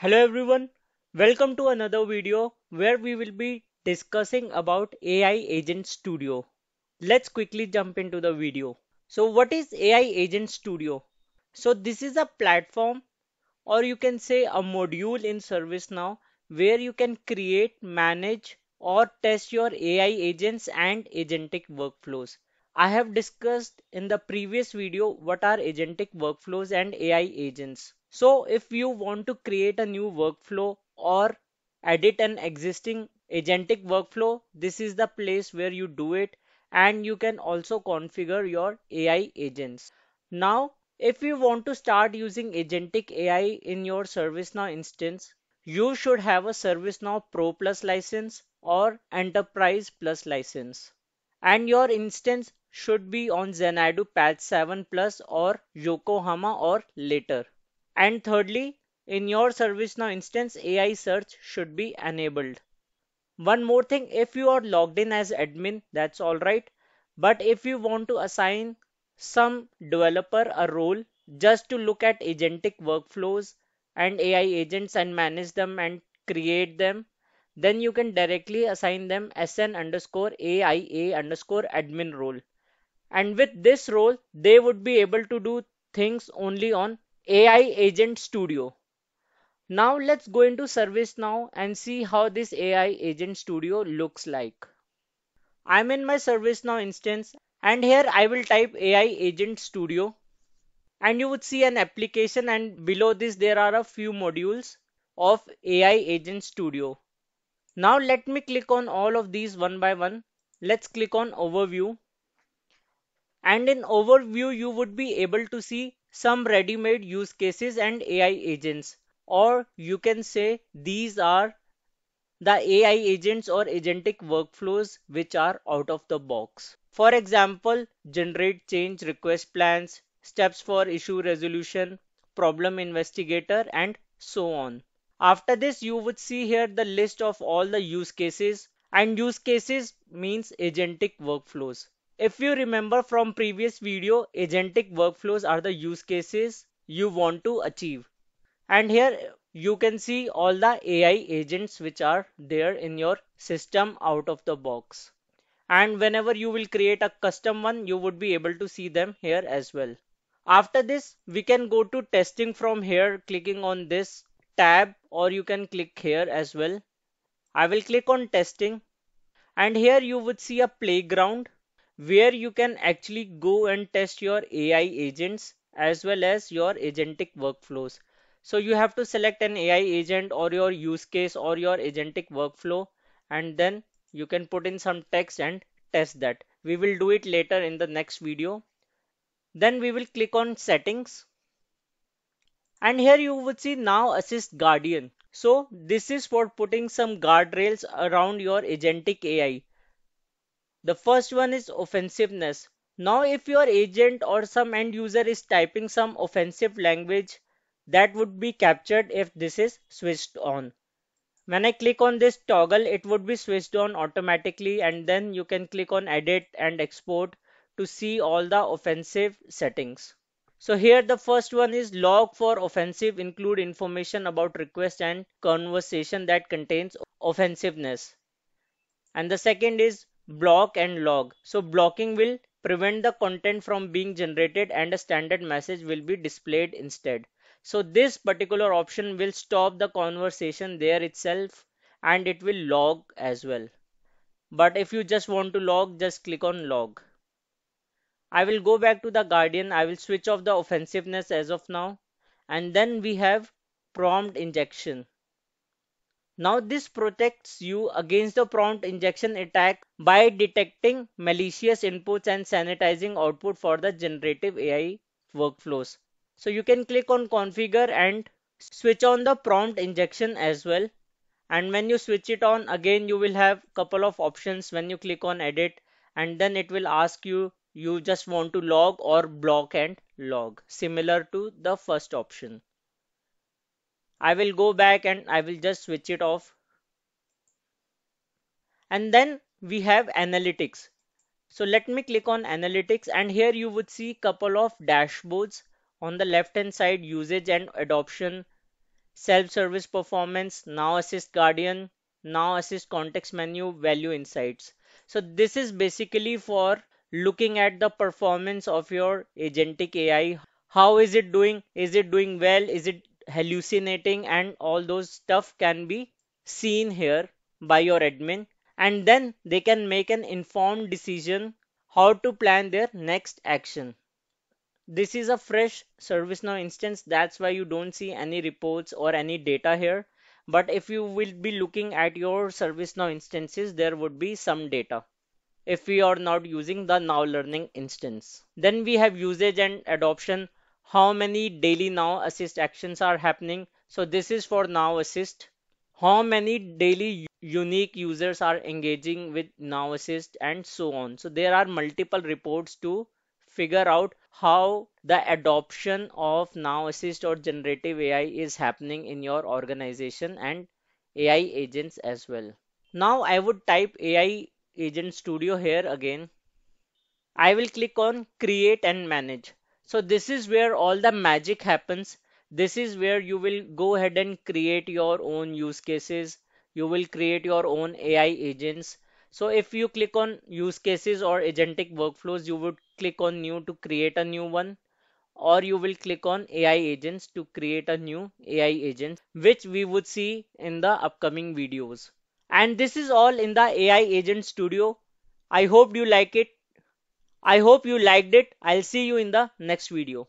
Hello everyone, welcome to another video where we will be discussing about AI Agent Studio. Let's quickly jump into the video. So what is AI Agent Studio? So this is a platform or you can say a module in ServiceNow where you can create, manage or test your AI agents and agentic workflows. I have discussed in the previous video what are agentic workflows and AI agents. So if you want to create a new workflow or edit an existing agentic workflow, this is the place where you do it and you can also configure your AI agents. Now, if you want to start using agentic AI in your ServiceNow instance, you should have a ServiceNow Pro Plus license or Enterprise Plus license. And your instance should be on Xanadu patch 7 plus or Yokohama or later. And thirdly, in your ServiceNow instance, AI search should be enabled. One more thing, if you are logged in as admin, that's all right. But if you want to assign some developer a role just to look at agentic workflows and AI agents and manage them and create them, then you can directly assign them sn underscore AIA underscore admin role. And with this role, they would be able to do things only on AI Agent Studio. Now let's go into ServiceNow and see how this AI Agent Studio looks like. I'm in my ServiceNow instance and here I will type AI Agent Studio and you would see an application and below this there are a few modules of AI Agent Studio. Now let me click on all of these one by one. Let's click on overview. And in overview, you would be able to see some ready-made use cases and AI agents. Or you can say these are the AI agents or agentic workflows which are out of the box. For example, generate change request plans, steps for issue resolution, problem investigator, and so on. After this, you would see here the list of all the use cases and use cases means agentic workflows. If you remember from previous video, agentic workflows are the use cases you want to achieve. And here you can see all the AI agents which are there in your system out of the box. And whenever you will create a custom one, you would be able to see them here as well. After this, we can go to testing from here, clicking on this tab or you can click here as well. I will click on testing and here you would see a playground where you can actually go and test your AI agents as well as your agentic workflows. So you have to select an AI agent or your use case or your agentic workflow and then you can put in some text and test that. We will do it later in the next video. Then we will click on settings and here you would see now assist guardian. So this is for putting some guardrails around your agentic AI. The first one is offensiveness. Now if your agent or some end user is typing some offensive language that would be captured if this is switched on. When I click on this toggle it would be switched on automatically and then you can click on edit and export to see all the offensive settings. So here the first one is log for offensive include information about request and conversation that contains offensiveness. And the second is block and log. So blocking will prevent the content from being generated and a standard message will be displayed instead. So this particular option will stop the conversation there itself and it will log as well. But if you just want to log, just click on log. I will go back to the Guardian. I will switch off the offensiveness as of now. And then we have prompt injection. Now this protects you against the prompt injection attack by detecting malicious inputs and sanitizing output for the generative AI workflows. So you can click on configure and switch on the prompt injection as well. And when you switch it on again, you will have a couple of options when you click on edit and then it will ask you you just want to log or block and log similar to the first option. I will go back and I will just switch it off. And then we have analytics. So let me click on analytics and here you would see a couple of dashboards on the left hand side usage and adoption self-service performance, Now Assist Guardian, Now Assist context menu, value insights. So this is basically for looking at the performance of your agentic AI. How is it doing? Is it doing well? Is it hallucinating? And all those stuff can be seen here by your admin. And then they can make an informed decision how to plan their next action. This is a fresh ServiceNow instance. That's why you don't see any reports or any data here. But if you will be looking at your ServiceNow instances, there would be some data if we are not using the now learning instance. Then we have usage and adoption. How many daily now assist actions are happening? So this is for now assist. How many daily unique users are engaging with now assist and so on. So there are multiple reports to figure out how the adoption of now assist or generative AI is happening in your organization and AI agents as well. Now I would type AI Agent Studio here again. I will click on create and manage. So this is where all the magic happens. This is where you will go ahead and create your own use cases. You will create your own AI agents. So if you click on use cases or agentic workflows, you would click on new to create a new one or you will click on AI agents to create a new AI agent, which we would see in the upcoming videos. And this is all in the AI Agent Studio. I hope you like it. I hope you liked it. I'll see you in the next video.